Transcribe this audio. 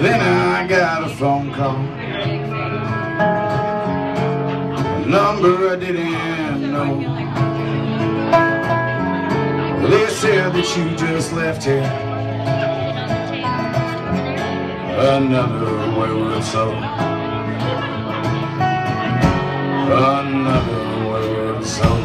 Then I got a phone call. A number I didn't know. They said that you just left here. Another wayward soul. Another wayward soul.